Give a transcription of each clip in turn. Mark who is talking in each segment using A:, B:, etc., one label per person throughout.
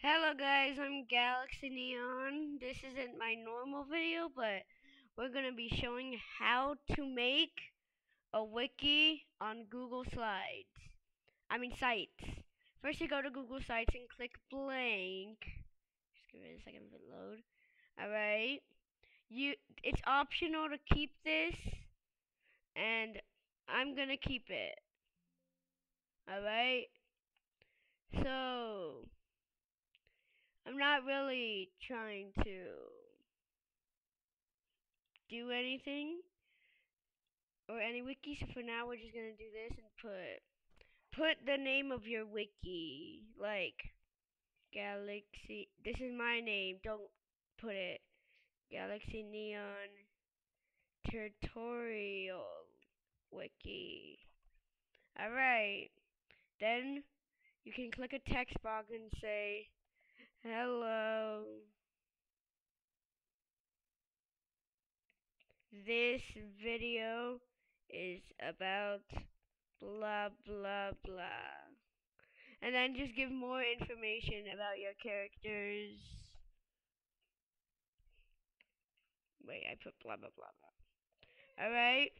A: Hello guys, I'm Galaxy Neon. This isn't my normal video, but we're gonna be showing how to make a wiki on Google Slides. I mean Sites. First you go to Google Sites and click blank. Just give it a second for it to load. Alright. You it's optional to keep this and I'm gonna keep it. Alright. So I'm not really trying to do anything or any wiki, so for now we're just gonna do this and put put the name of your wiki like Galaxy this is my name, don't put it Galaxy Neon Tutorial Wiki. Alright. Then you can click a text box and say Hello. This video is about blah blah blah. And then just give more information about your characters. Wait, I put blah blah blah blah. Alright?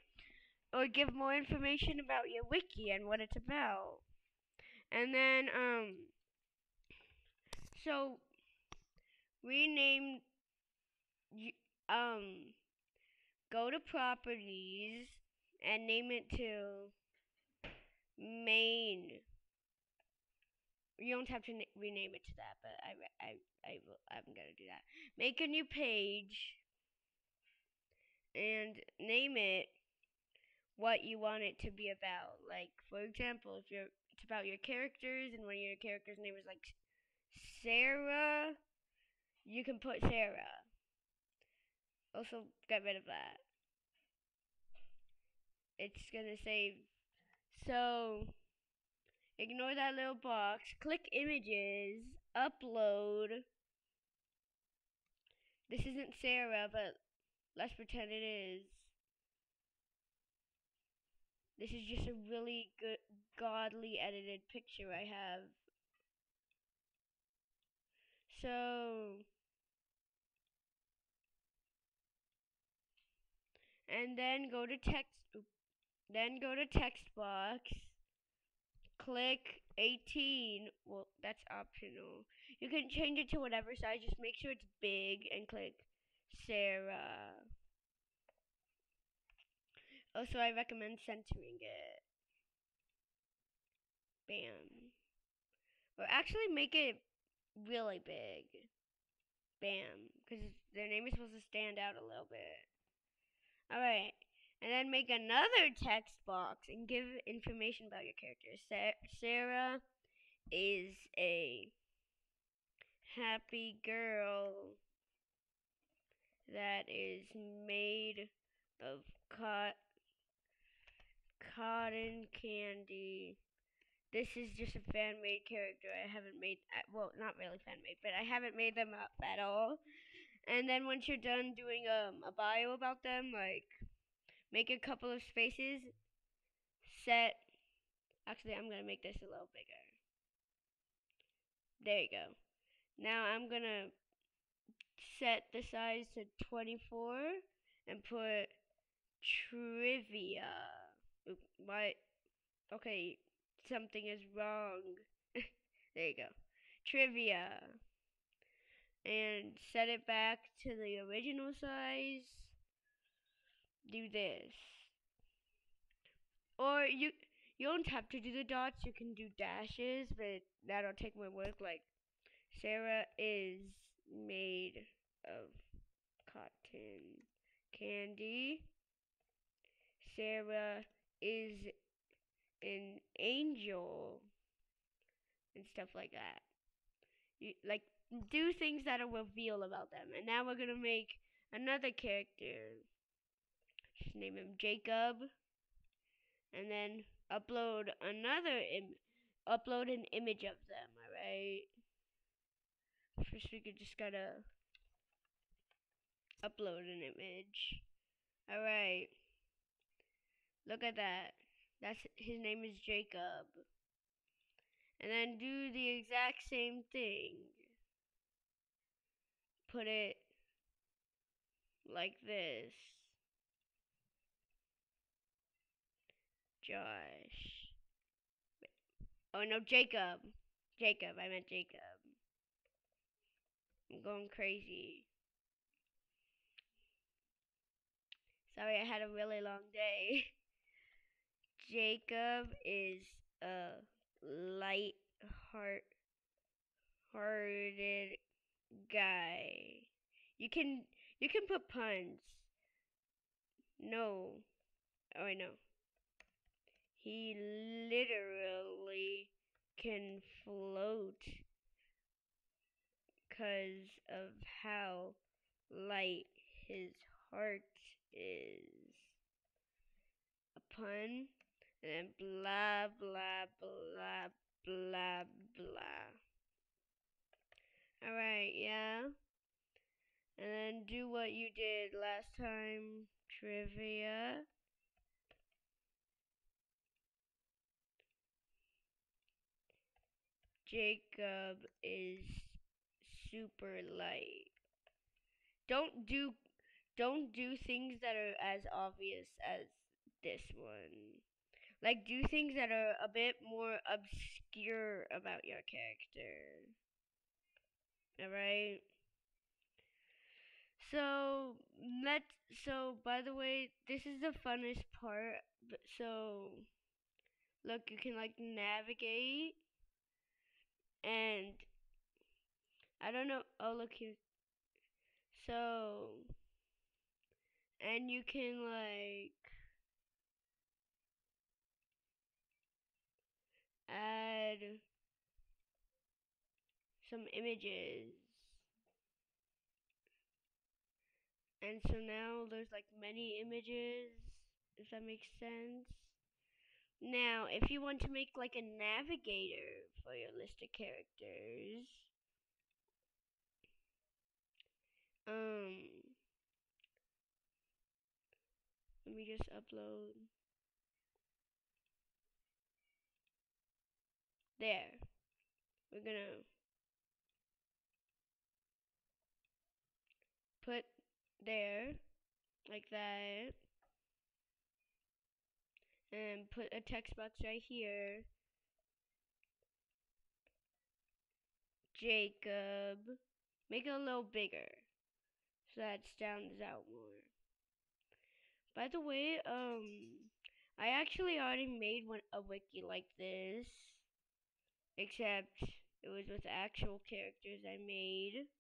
A: Or give more information about your wiki and what it's about. And then, um, so rename um go to properties and name it to main. You don't have to rename it to that but I, I, I I'm gonna do that. Make a new page and name it what you want it to be about. Like for example if you're it's about your characters and one of your characters name is like Sarah, you can put Sarah. Also, get rid of that. It's gonna save. So, ignore that little box. Click images, upload. This isn't Sarah, but let's pretend it is. This is just a really good, godly edited picture I have so, and then go to text, then go to text box, click 18, well, that's optional. You can change it to whatever size, just make sure it's big, and click Sarah. Also, I recommend centering it. Bam. Or actually make it really big. Bam. Because their name is supposed to stand out a little bit. Alright. And then make another text box and give information about your character. Sarah is a happy girl that is made of cot cotton candy this is just a fan made character. I haven't made, well, not really fan made, but I haven't made them up at all. And then once you're done doing um, a bio about them, like make a couple of spaces, set. Actually, I'm gonna make this a little bigger. There you go. Now I'm gonna set the size to 24 and put trivia. What? Okay, something is wrong. there you go. Trivia. And set it back to the original size. Do this. Or you you don't have to do the dots, you can do dashes, but that'll take more work. Like Sarah is made of cotton candy. Sarah is an angel and stuff like that. You like do things that will reveal about them. And now we're gonna make another character. Just name him Jacob. And then upload another Im upload an image of them, alright? First we could just gotta upload an image. Alright. Look at that. That's his name is Jacob. And then do the exact same thing. put it like this. Josh. Oh no, Jacob. Jacob, I meant Jacob. I'm going crazy. Sorry, I had a really long day. Jacob is a light heart hearted guy. You can you can put puns. No. Oh I know. He literally can float because of how light his heart is. A pun and blah blah blah blah blah. Alright, yeah. And then do what you did last time, trivia. Jacob is super light. Don't do don't do things that are as obvious as this one. Like do things that are a bit more obscure about your character. Alright? So let's so by the way, this is the funnest part. So look, you can like navigate and I don't know. Oh, look here. So, and you can like add some images. And so now there's like many images, if that makes sense. Now, if you want to make like a navigator for your list of characters, um, let me just upload. There. We're gonna put there, like that and put a text box right here. Jacob. Make it a little bigger so that stands out more. By the way, um, I actually already made one a wiki like this, except it was with actual characters I made.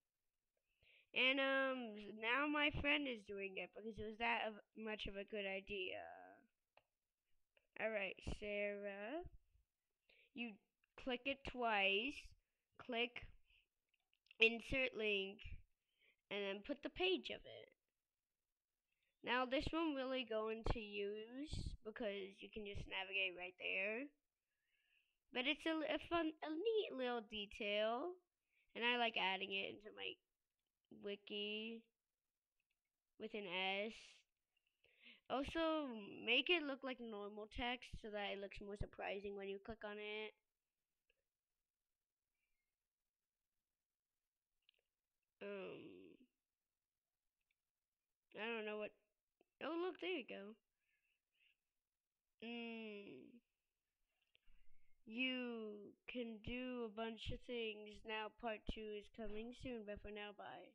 A: And um, now my friend is doing it because it was that much of a good idea. Alright, Sarah. You click it twice. Click insert link. And then put the page of it. Now this one really going to use because you can just navigate right there. But it's a, a fun, a neat little detail. And I like adding it into my wiki with an S. Also, make it look like normal text so that it looks more surprising when you click on it. Um, I don't know what. Oh, look, there you go. Mm, you can do a bunch of things. Now, part two is coming soon, but for now, bye.